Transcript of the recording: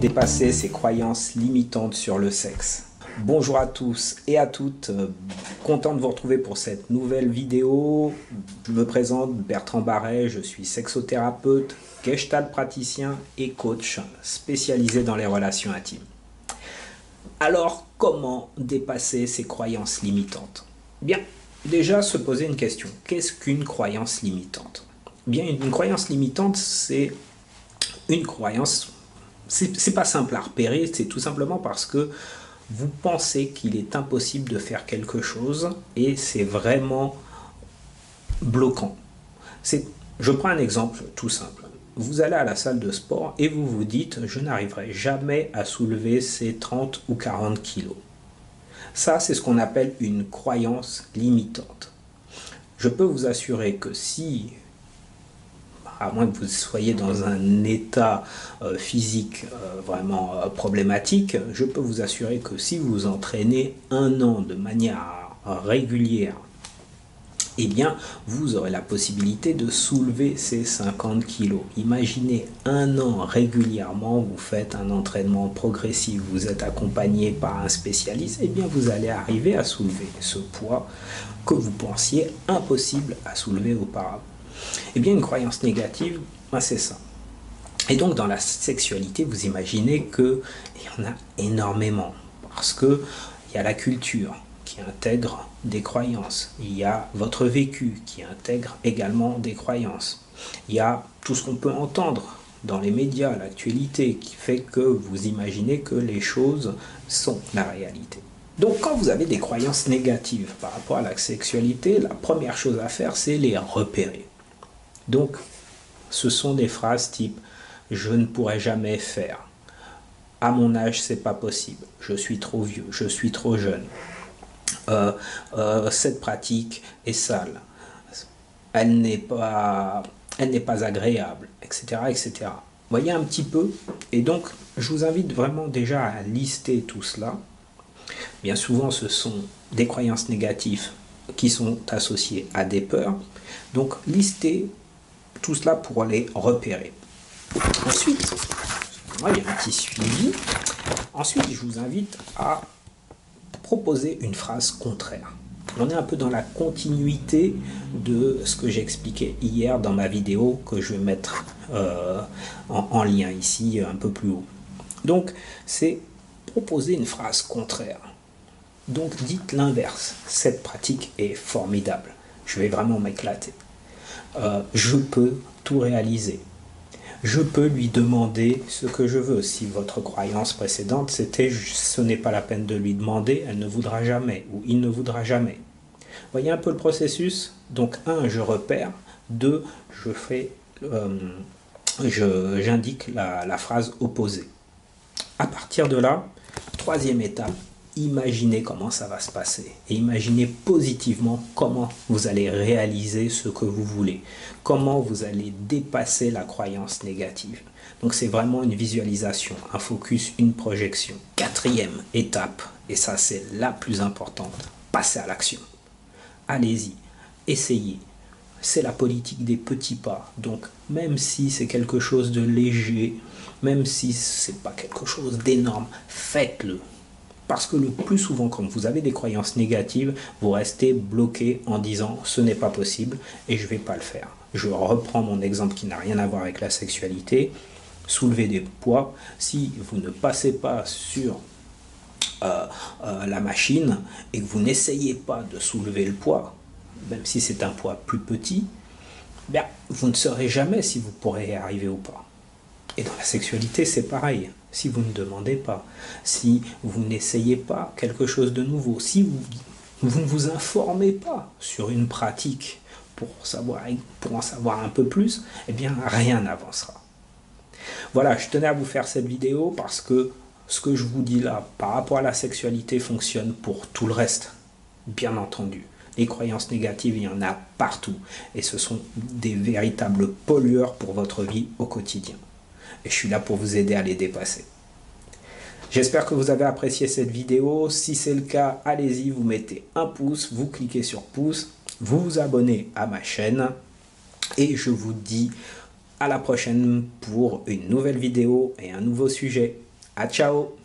dépasser ses croyances limitantes sur le sexe Bonjour à tous et à toutes, euh, content de vous retrouver pour cette nouvelle vidéo. Je me présente Bertrand Barret, je suis sexothérapeute, gestalt praticien et coach spécialisé dans les relations intimes. Alors, comment dépasser ces croyances limitantes? Bien, déjà se poser une question. Qu'est-ce qu'une croyance limitante? Bien, une croyance limitante, c'est une croyance, c'est pas simple à repérer, c'est tout simplement parce que vous pensez qu'il est impossible de faire quelque chose et c'est vraiment bloquant. Je prends un exemple tout simple. Vous allez à la salle de sport et vous vous dites je n'arriverai jamais à soulever ces 30 ou 40 kilos. Ça, c'est ce qu'on appelle une croyance limitante. Je peux vous assurer que si à moins que vous soyez dans un état euh, physique euh, vraiment euh, problématique, je peux vous assurer que si vous entraînez un an de manière régulière, eh bien, vous aurez la possibilité de soulever ces 50 kilos. Imaginez un an régulièrement, vous faites un entraînement progressif, vous êtes accompagné par un spécialiste, eh bien, vous allez arriver à soulever ce poids que vous pensiez impossible à soulever auparavant. Eh bien, une croyance négative, c'est ça. Et donc, dans la sexualité, vous imaginez qu'il y en a énormément. Parce qu'il y a la culture qui intègre des croyances. Il y a votre vécu qui intègre également des croyances. Il y a tout ce qu'on peut entendre dans les médias, l'actualité, qui fait que vous imaginez que les choses sont la réalité. Donc quand vous avez des croyances négatives par rapport à la sexualité, la première chose à faire, c'est les repérer. Donc, ce sont des phrases type je ne pourrai jamais faire. À mon âge, c'est pas possible. Je suis trop vieux. Je suis trop jeune. Euh, euh, cette pratique est sale. Elle n'est pas, agréable, etc., etc. Voyez un petit peu? Et donc, je vous invite vraiment déjà à lister tout cela. Bien souvent, ce sont des croyances négatives qui sont associées à des peurs. Donc, listez cela pour les repérer. Ensuite, il y a un petit. Ensuite, je vous invite à proposer une phrase contraire. On est un peu dans la continuité de ce que j'ai expliqué hier dans ma vidéo que je vais mettre euh, en, en lien ici un peu plus haut. Donc, c'est proposer une phrase contraire. Donc, dites l'inverse. Cette pratique est formidable. Je vais vraiment m'éclater. Euh, je peux tout réaliser. Je peux lui demander ce que je veux. Si votre croyance précédente, c'était ce n'est pas la peine de lui demander, elle ne voudra jamais ou il ne voudra jamais. Voyez un peu le processus? Donc, un, je repère. Deux, je fais, euh, j'indique la, la phrase opposée. À partir de là, troisième étape, imaginez comment ça va se passer et imaginez positivement comment vous allez réaliser ce que vous voulez, comment vous allez dépasser la croyance négative. Donc c'est vraiment une visualisation, un focus, une projection. Quatrième étape, et ça c'est la plus importante, passez à l'action. Allez-y, essayez. C'est la politique des petits pas. Donc même si c'est quelque chose de léger, même si c'est pas quelque chose d'énorme, faites-le parce que le plus souvent, quand vous avez des croyances négatives, vous restez bloqué en disant ce n'est pas possible et je ne vais pas le faire. Je reprends mon exemple qui n'a rien à voir avec la sexualité. Soulever des poids. Si vous ne passez pas sur euh, euh, la machine et que vous n'essayez pas de soulever le poids, même si c'est un poids plus petit, bien, vous ne saurez jamais si vous pourrez y arriver ou pas. Et dans la sexualité, c'est pareil si vous ne demandez pas, si vous n'essayez pas quelque chose de nouveau, si vous, ne vous informez pas sur une pratique pour, pour en savoir un peu plus, eh bien rien n'avancera. Voilà, je tenais à vous faire cette vidéo parce que ce que je vous dis là par rapport à la sexualité fonctionne pour tout le reste, bien entendu. Les croyances négatives, il y en a partout et ce sont des véritables pollueurs pour votre vie au quotidien et je suis là pour vous aider à les dépasser. J'espère que vous avez apprécié cette vidéo. Si c'est le cas, allez-y, vous mettez un pouce, vous cliquez sur pouce, vous vous abonnez à ma chaîne et je vous dis à la prochaine pour une nouvelle vidéo et un nouveau sujet. À ciao